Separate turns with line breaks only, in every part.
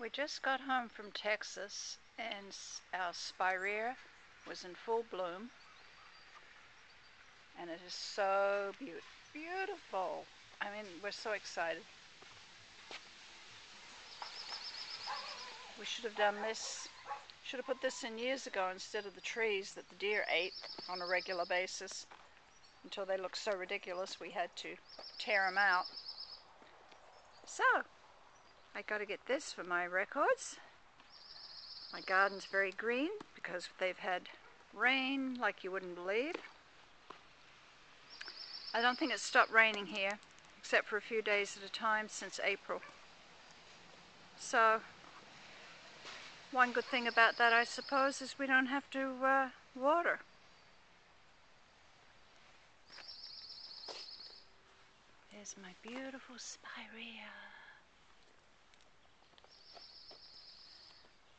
We just got home from Texas and our spirea was in full bloom and it is so be beautiful. I mean, we're so excited. We should have done this, should have put this in years ago instead of the trees that the deer ate on a regular basis until they looked so ridiculous we had to tear them out. So, I got to get this for my records. My garden's very green because they've had rain like you wouldn't believe. I don't think it's stopped raining here except for a few days at a time since April. So one good thing about that I suppose is we don't have to uh, water. There's my beautiful spirea.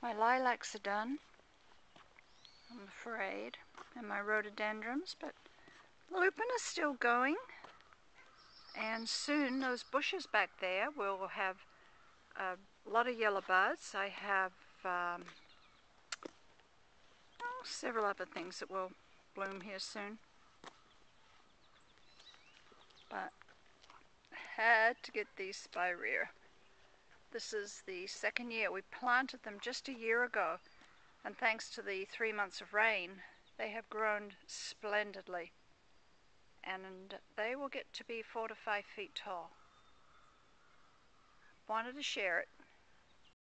My lilacs are done, I'm afraid, and my rhododendrons, but lupin is still going. And soon those bushes back there will have a lot of yellow buds. I have um, oh, several other things that will bloom here soon. But had to get these spirea. This is the second year. We planted them just a year ago, and thanks to the three months of rain, they have grown splendidly. And they will get to be four to five feet tall. Wanted to share it